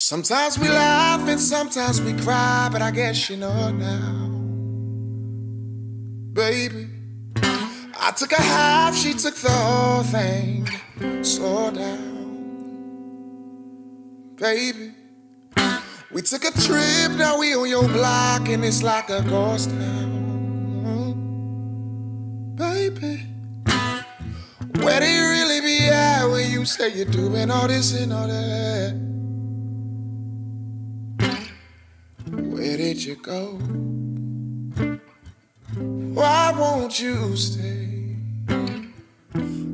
Sometimes we laugh and sometimes we cry, but I guess you know now. Baby, I took a half, she took the whole thing. Slow down. Baby, we took a trip, now we on your block, and it's like a ghost town. Baby, where do you really be at when you say you're doing all this and all that? Did you go? Why won't you stay?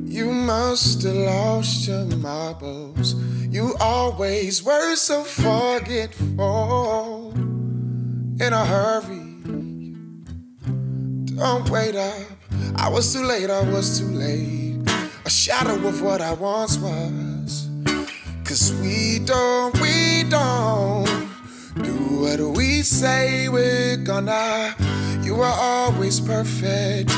You must have lost your marbles. You always were so forgetful. In a hurry, don't wait up. I was too late, I was too late. A shadow of what I once was. Cause we don't, we don't say we're gonna. You were always perfect,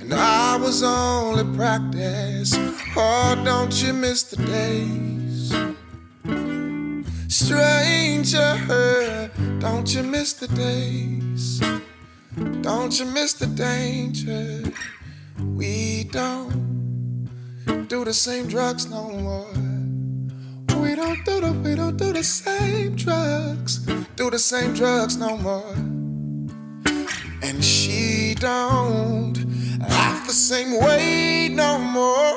and I was only practice. Oh, don't you miss the days? Stranger, don't you miss the days? Don't you miss the danger? We don't do the same drugs no more. We don't do the we don't do the same drugs. Do the same drugs no more. And she don't act the same way no more.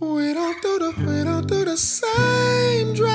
We don't do the we don't do the same drugs.